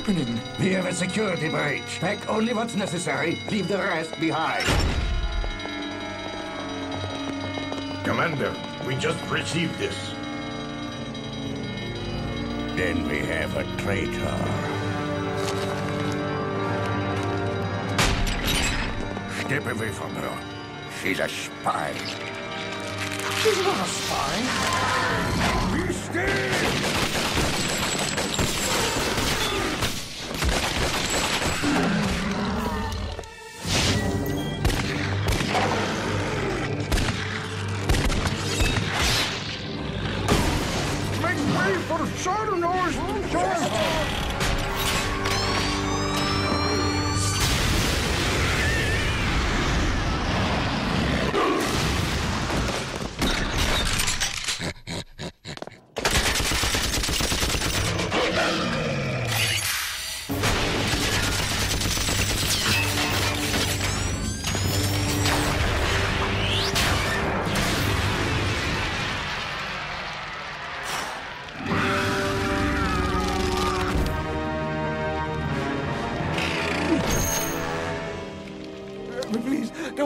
happening? We have a security breach. Pack only what's necessary. Leave the rest behind. Commander, we just received this. Then we have a traitor. Step away from her. She's a spy. She's not a spy. Be still!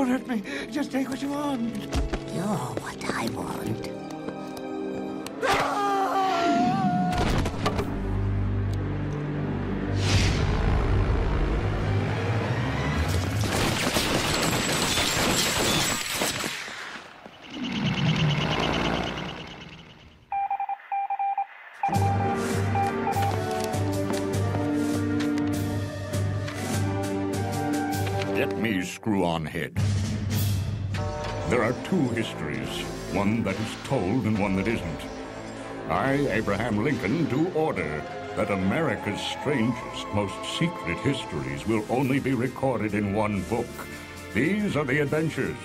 Don't hurt me. Just take what you want. You're what I want. There are two histories, one that is told and one that isn't. I, Abraham Lincoln, do order that America's strangest, most secret histories will only be recorded in one book. These are the adventures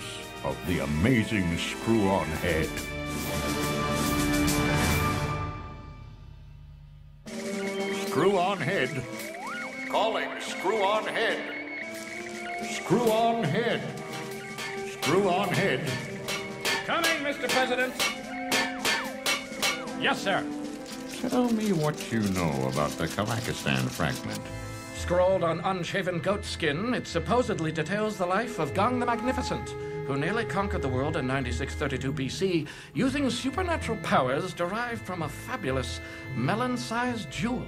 of the amazing Screw On Head. Screw On Head. Calling Screw On Head. Screw On Head. Screw On Head. Coming, Mr. President. Yes, sir. Tell me what you know about the Kalakistan fragment. Scrawled on unshaven goat skin, it supposedly details the life of Gung the Magnificent, who nearly conquered the world in 9632 BC using supernatural powers derived from a fabulous melon sized jewel.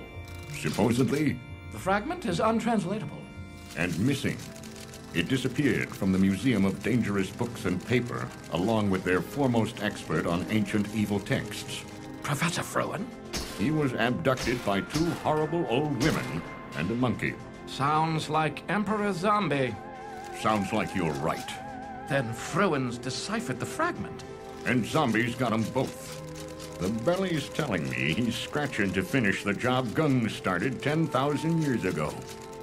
Supposedly, The fragment is untranslatable. and missing. It disappeared from the Museum of Dangerous Books and Paper, along with their foremost expert on ancient evil texts. Professor Fruin? He was abducted by two horrible old women and a monkey. Sounds like Emperor Zombie. Sounds like you're right. Then Fruin's deciphered the fragment. And zombies got 'em both. The belly's telling me he's scratching to finish the job Gung started 10,000 years ago.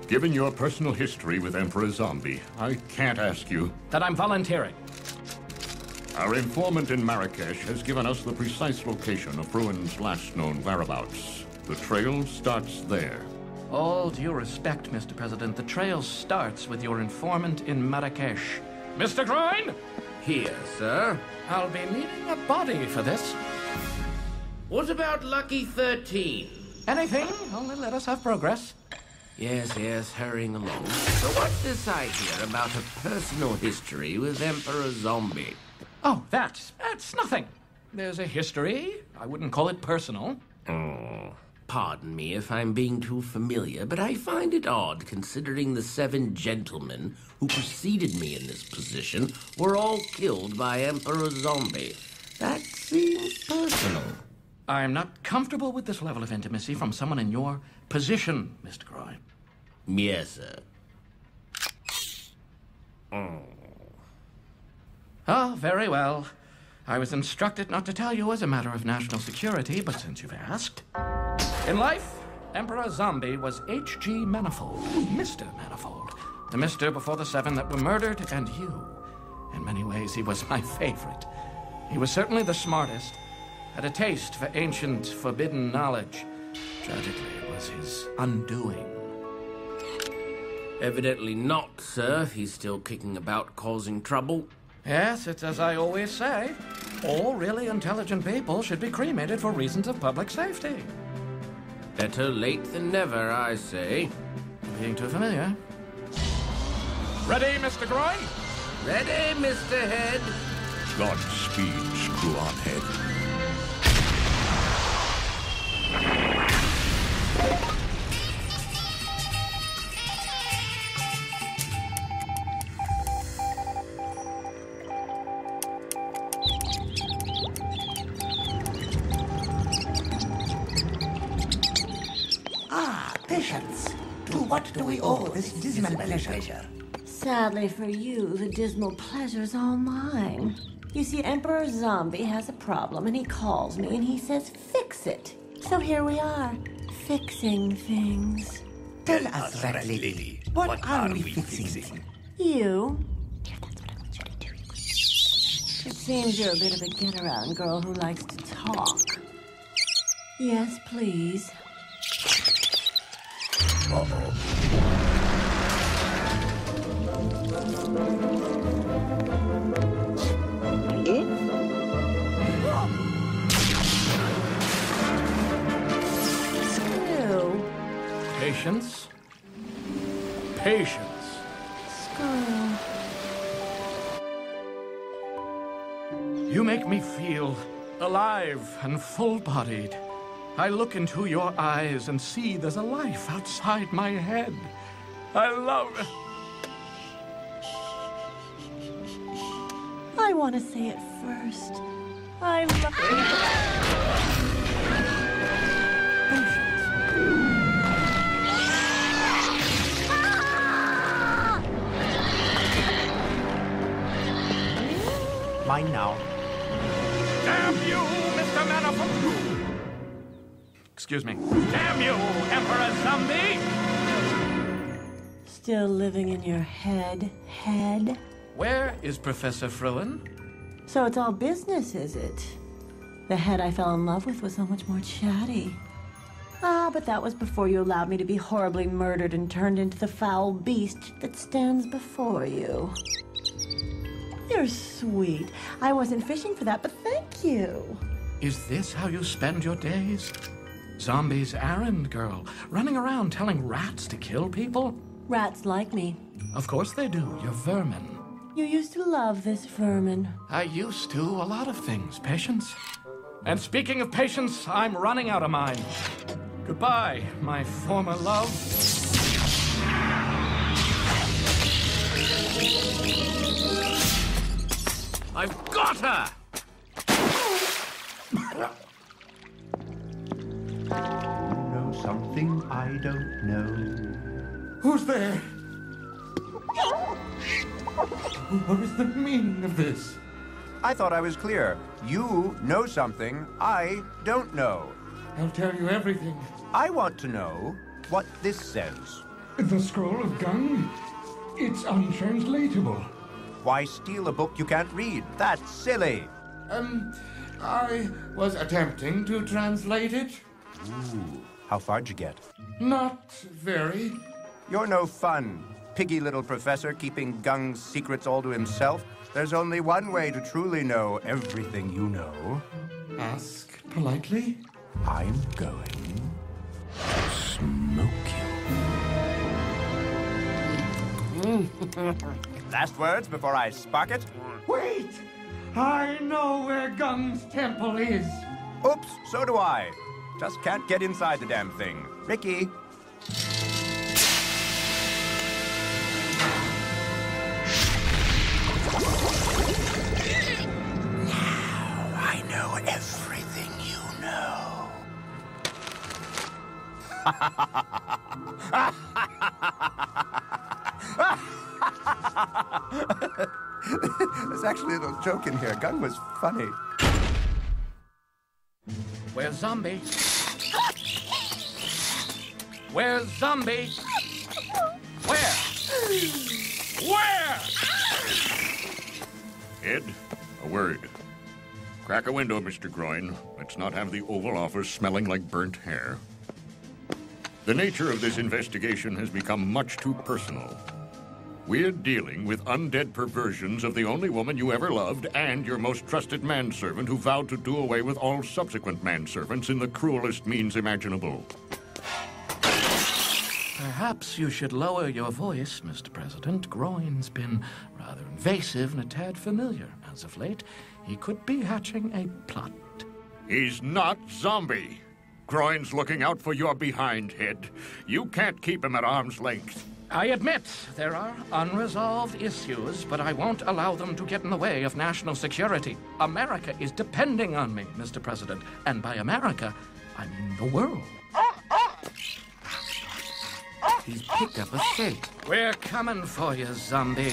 Given your personal history with Emperor Zombie, I can't ask you. That I'm volunteering. Our informant in Marrakesh has given us the precise location of Fruin's last known whereabouts. The trail starts there. All due respect, Mr. President, the trail starts with your informant in Marrakesh. Mr. Groin? Here, sir. I'll be needing a body for this. What about Lucky 13? Anything, only let us have progress. Yes, yes, hurrying along. So what's this I hear about a personal history with Emperor Zombie? Oh, that. That's nothing. There's a history. I wouldn't call it personal. Oh, pardon me if I'm being too familiar, but I find it odd considering the seven gentlemen who preceded me in this position were all killed by Emperor Zombie. That seems personal. I'm not comfortable with this level of intimacy from someone in your position, Mr. Groin. Yes, sir. Oh. oh, very well. I was instructed not to tell you as a matter of national security, but since you've asked. In life, Emperor Zombie was H.G. Manifold, Mr. Manifold. The Mister before the seven that were murdered, and you. In many ways, he was my favorite. He was certainly the smartest, had a taste for ancient, forbidden knowledge. Tragically, it was his undoing. Evidently not, sir. if He's still kicking about causing trouble. Yes, it's as I always say. All really intelligent people should be cremated for reasons of public safety. Better late than never, I say. Being too familiar. Ready, Mr. Groin? Ready, Mr. Head? Godspeed, screw-on head. Sadly for you, the dismal pleasure is all mine. You see, Emperor Zombie has a problem, and he calls me and he says, fix it. So here we are, fixing things. Tell us, Rat Lady, what, are we fixing? You? It seems you're a bit of a get around girl who likes to talk. Yes, please. Screw. Patience. Patience. You make me feel alive and full bodied. I look into your eyes and see there's a life outside my head. I love. I want to say it first. I love. Mine now. Damn you, Mr. Manifold! Excuse me. Damn you, Emperor Zombie! Still living in your head, head? Where is Professor Fruin? So it's all business, is it? The head I fell in love with was so much more chatty. Ah, but that was before you allowed me to be horribly murdered and turned into the foul beast that stands before you. You're sweet. I wasn't fishing for that, but thank you. Is this how you spend your days? Zombie's errand girl, running around telling rats to kill people? Rats like me. Of course they do. You're vermin. You used to love this vermin. I used to a lot of things, Patience. And speaking of patience, I'm running out of mine. Goodbye, my former love. I've got her! you Know something I don't know. Who's there? What is the meaning of this? I thought I was clear. You know something I don't know. I'll tell you everything. I want to know what this says. The scroll of Gung? It's untranslatable. Why steal a book you can't read? That's silly. Um, I was attempting to translate it. Ooh, how far'd you get? Not very. You're no fun. Piggy little professor keeping Gung's secrets all to himself. There's only one way to truly know everything you know. Ask politely. I'm going to smoke you. Last words before I spark it? Wait! I know where Gung's temple is. Oops, so do I. Just can't get inside the damn thing. Ricky. Little joke in here. Gung was funny. Where's Zombie? Where's Zombie? Where? Where? Ed, a word. Crack a window, Mr. Groin. Let's not have the Oval Office smelling like burnt hair. The nature of this investigation has become much too personal. We're dealing with undead perversions of the only woman you ever loved and your most trusted manservant who vowed to do away with all subsequent manservants in the cruelest means imaginable. Perhaps you should lower your voice, Mr. President. Groin's been rather invasive and a tad familiar as of late. He could be hatching a plot. He's not zombie. Groin's looking out for your behind head. You can't keep him at arm's length. I admit there are unresolved issues, but I won't allow them to get in the way of national security. America is depending on me, Mr. President. And by America, I mean the world. He's picked up a scent. We're coming for you, zombie.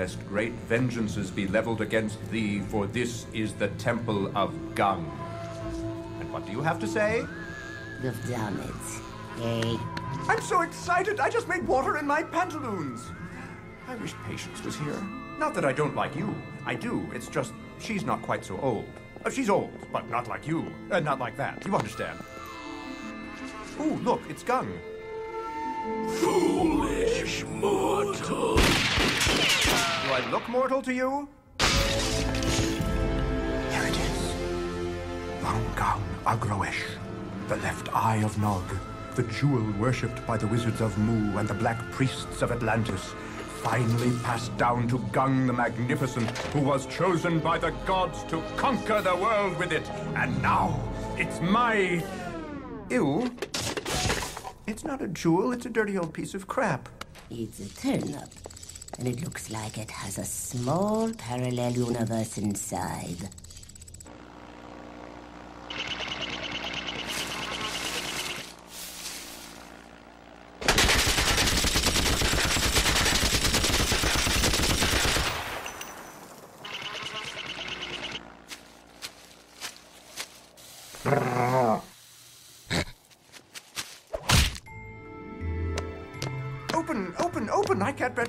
lest great vengeances be leveled against thee, for this is the temple of Gung. And what do you have to say? You've done it. Eh? I'm so excited, I just made water in my pantaloons. I wish Patience was here. Not that I don't like you. I do. It's just she's not quite so old. Uh, she's old, but not like you. Uh, not like that. You understand. Ooh, look, it's Gung. Foolish mortal. Do I look mortal to you? Here it is. Vangang Agroesh, the left eye of Nog, the jewel worshipped by the wizards of Mu and the black priests of Atlantis, finally passed down to Gung the Magnificent, who was chosen by the gods to conquer the world with it. And now, it's my... Ew. It's not a jewel, it's a dirty old piece of crap. It's a turnip. And it looks like it has a small parallel universe inside.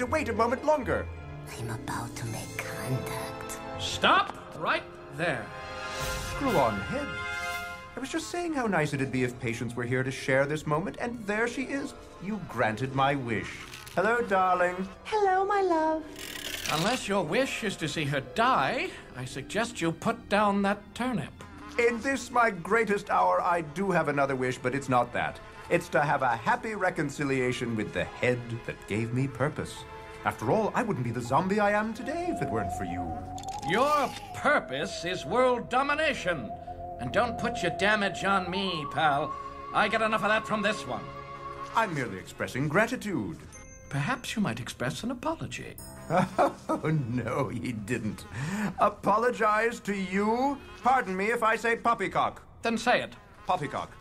To wait a moment longer. I'm about to make contact. Stop right there. Screw on head. I was just saying how nice it'd be if Patience were here to share this moment, and there she is. You granted my wish. Hello, darling. Hello, my love. Unless your wish is to see her die, I suggest you put down that turnip. In this, my greatest hour, I do have another wish, but it's not that. It's to have a happy reconciliation with the head that gave me purpose. After all, I wouldn't be the zombie I am today if it weren't for you. Your purpose is world domination. And don't put your damage on me, pal. I get enough of that from this one. I'm merely expressing gratitude. Perhaps you might express an apology. Oh, no, he didn't. Apologize to you? Pardon me if I say poppycock. Then say it. Poppycock.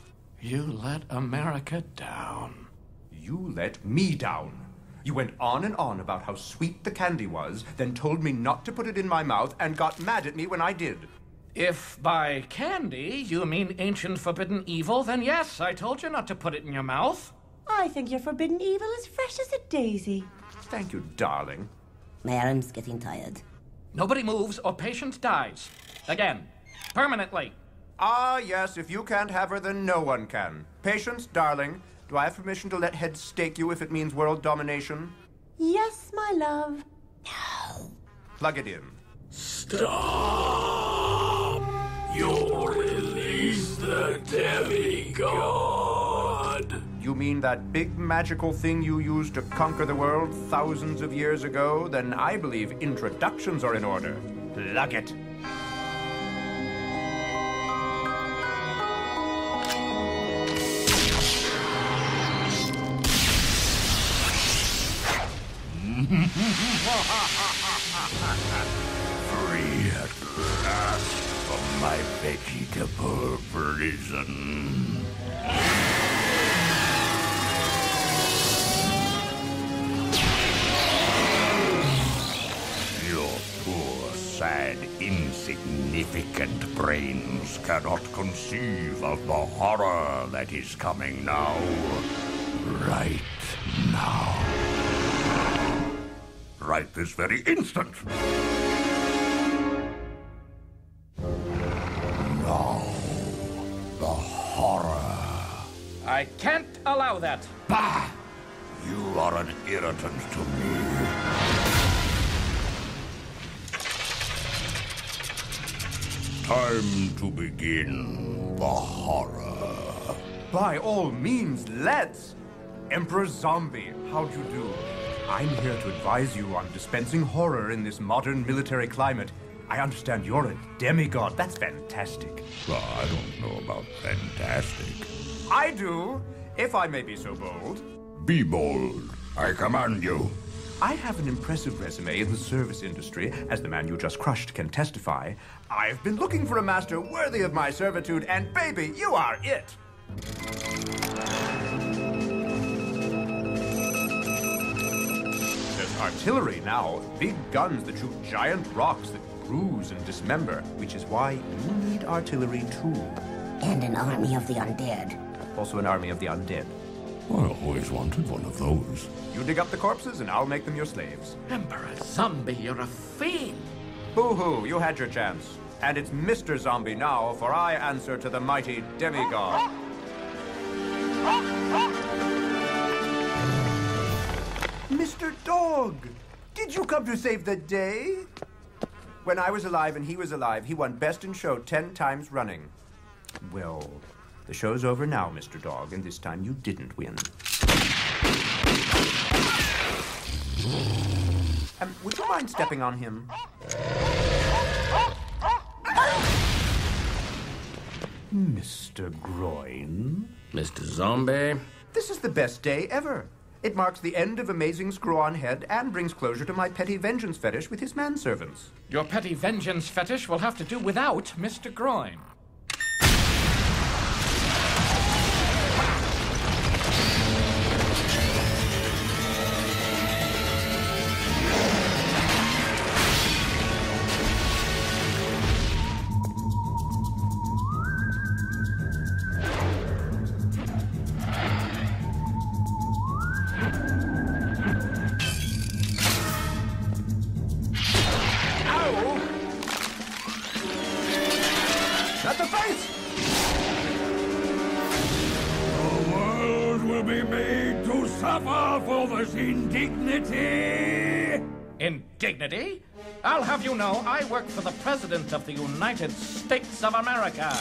You let America down. You let me down. You went on and on about how sweet the candy was, then told me not to put it in my mouth and got mad at me when I did. If by candy you mean ancient forbidden evil, then yes, I told you not to put it in your mouth. I think your forbidden evil is fresh as a daisy. Thank you, darling. My arm's getting tired. Nobody moves or patient dies. Again. Permanently. Ah, yes, if you can't have her, then no one can. Patience, darling, do I have permission to let Head stake you if it means world domination? Yes, my love. No. Plug it in. Stop! You'll release the demigod! You mean that big magical thing you used to conquer the world thousands of years ago? Then I believe introductions are in order. Plug it. Free at last from my vegetable prison. Your poor sad, insignificant brains cannot conceive of the horror that is coming now. Right now. Right this very instant. Now. The horror. I can't allow that. Bah! You are an irritant to me. Time to begin the horror. By all means, let's! Emperor Zombie, how'd you do? I'm here to advise you on dispensing horror in this modern military climate. I understand you're a demigod. That's fantastic. Well, I don't know about fantastic. I do, if I may be so bold. Be bold. I command you. I have an impressive resume in the service industry, as the man you just crushed can testify. I've been looking for a master worthy of my servitude, and baby, you are it! Artillery now, big guns that shoot giant rocks that bruise and dismember, which is why you need artillery too. And an army of the undead. Also an army of the undead. I always wanted one of those. You dig up the corpses, and I'll make them your slaves. Emperor Zombie, you're a fiend. Boo-hoo, you had your chance. And it's Mr. Zombie now, for I answer to the mighty demigod. Oh, oh, oh. Mr. Dog, did you come to save the day? When I was alive and he was alive, he won Best in Show ten times running. Well, the show's over now, Mr. Dog, and this time you didn't win. Um, would you mind stepping on him? Mr. Groin? Mr. Zombie? This is the best day ever. It marks the end of Amazing Screw On Head and brings closure to my petty vengeance fetish with his manservants. Your petty vengeance fetish will have to do without Mr. Groin. Indignity? I'll have you know I work for the President of the United States of America.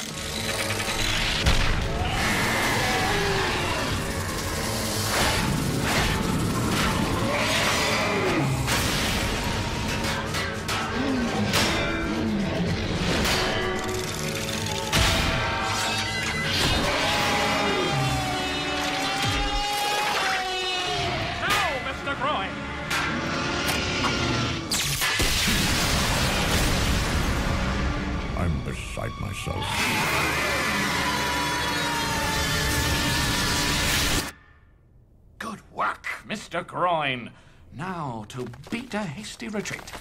Mr. Groin. Now to beat a hasty retreat.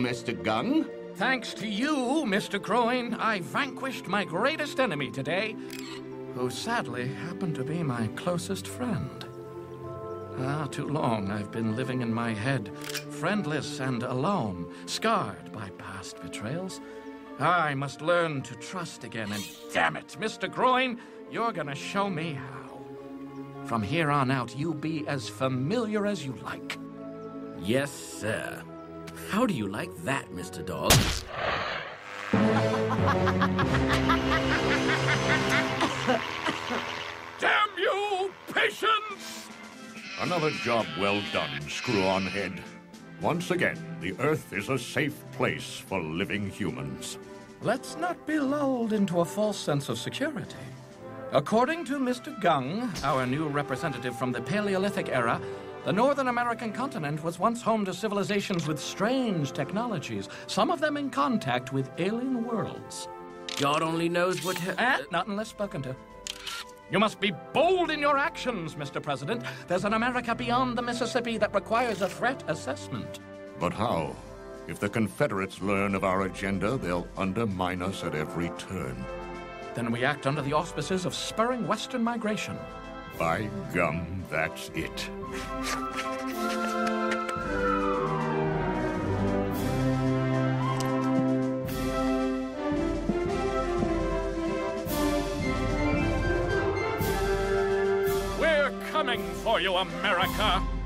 Show, Mr. Gung. Thanks to you, Mr. Groin, I vanquished my greatest enemy today, who sadly happened to be my closest friend. Ah, too long I've been living in my head, friendless and alone, scarred by past betrayals. I must learn to trust again, and damn it, Mr. Groin, you're gonna show me how. From here on out, you be as familiar as you like. Yes, sir. How do you like that, Mr. Dog? Damn you, patience! Another job well done, Screw-On Head. Once again, the Earth is a safe place for living humans. Let's not be lulled into a false sense of security. According to Mr. Gung, our new representative from the Paleolithic era, the Northern American continent was once home to civilizations with strange technologies, some of them in contact with alien worlds. God only knows what. Eh, not unless spoken to. You must be bold in your actions, Mr. President. There's an America beyond the Mississippi that requires a threat assessment. But how? If the Confederates learn of our agenda, they'll undermine us at every turn. Then we act under the auspices of spurring Western migration. By gum, that's it. We're coming for you, America!